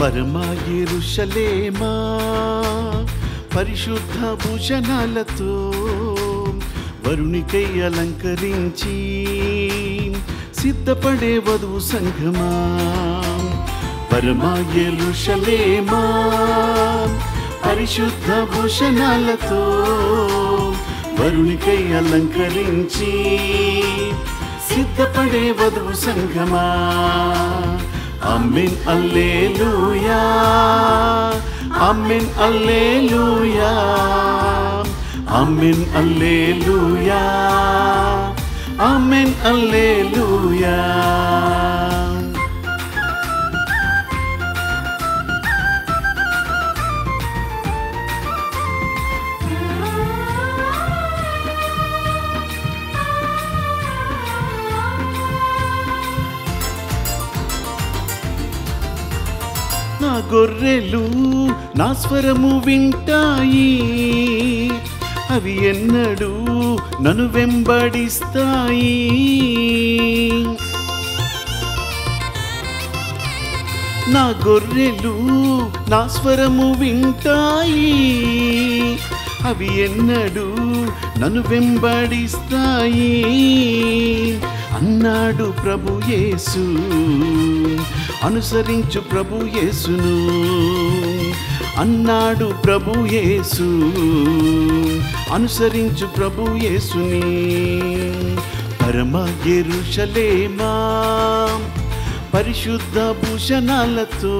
పరమా ఎరుషలేమా పరిశుద్ధ భూషణాలతో వరుణికై అలంకరించి సిద్ధపడే వధువు సంఘమా? పరమా ఎరుషలేమా పరిశుద్ధ భూషణాలతో వరుణికై అలంకరించి సిద్ధపడే వధువు సంఘమా? Amen, Alleluia. Amen, Alleluia. Amen, Alleluia. Amen, Alleluia. గొర్రెలు నా స్వరము వింటాయి. అవి ఎన్నడూ నన్ను వెంబడిస్తాయి. నా గొర్రెలు నా స్వరము వింటాయి. అవి ఎన్నడూ నన్ను వెంబడిస్తాయి. అన్నాడు ప్రభు యేసు అనుసరించు ప్రభు యేసును. అన్నాడు ప్రభు యేసు అనుసరించు ప్రభు యేసుని. పరమ ఎరుషలేమా పరిశుద్ధ భూషణాలతో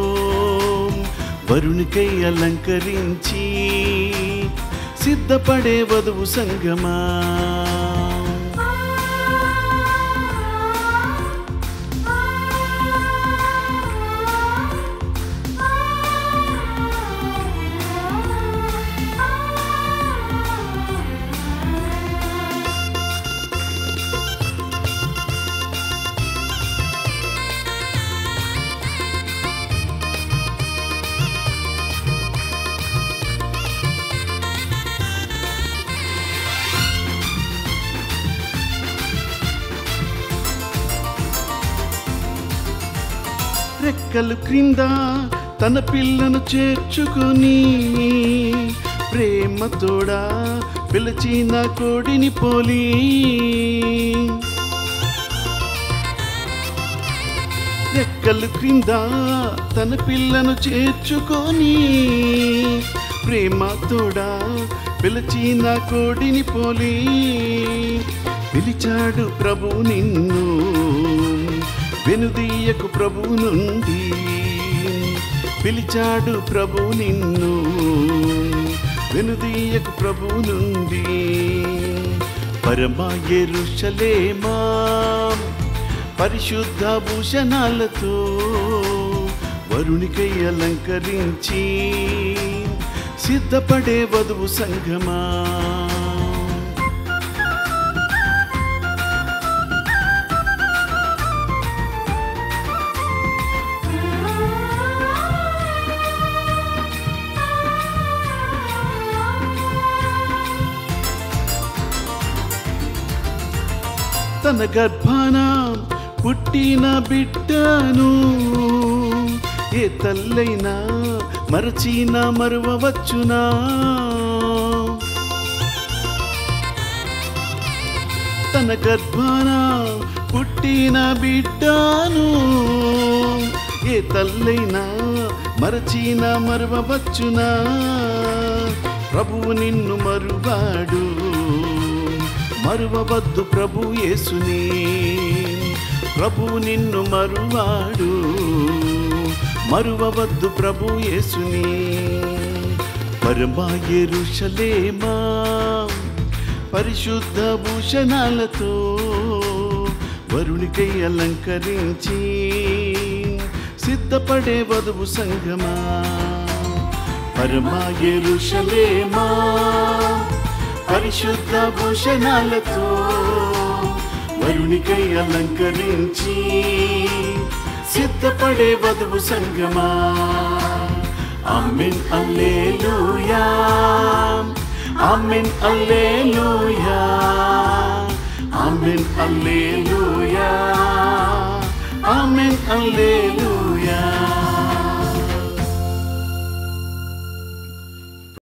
వరుణికై అలంకరించి సిద్ధపడే వధువు సంగమా రెక్కలు క్రింద తన పిల్లను చేర్చుకొని ప్రేమతోడా పిలిచిన కోడిని పోలి. రెక్కలు క్రింద తన పిల్లను చేర్చుకొని ప్రేమతోడా పిలిచిన కోడిని పోలి. పిలిచాడు ప్రభు నిన్ను వెనుదీయకు ప్రభు నుండి పిలిచాడు ప్రభు నిన్ను. వెనుదీయకు ప్రభు నుండి పరమా ఎరుషలేమా? పరిశుద్ధ భూషణాలతో వరుణికై అలంకరించి సిద్ధపడే వధువు సంఘమా? తన గర్భాన పుట్టిన బిడ్డను. ఏ తల్లైనా మరచిన మరువవచ్చునా? తన గర్భాన పుట్టిన బిడ్డను. ఏ తల్లైనా మరచిన మరువవచ్చునా? ప్రభువు నిన్ను మరువాడు. మరువవద్దు ప్రభు యేసుని. ప్రభు నిన్ను మరువాడు. మరువవద్దు ప్రభు యేసుని. పరమా ఎరుషలేమా పరిశుద్ధ భూషణాలతో వరుణికై అలంకరించి సిద్ధపడే వధువు సంగమా పరమా ఎరుషలేమా పరిశుద్ధ భూషణాలతో వరుణికై అలంకరించి సిద్ధపడే వధువు సంగమా. Amen hallelujah amen hallelujah amen hallelujah amen hallelujah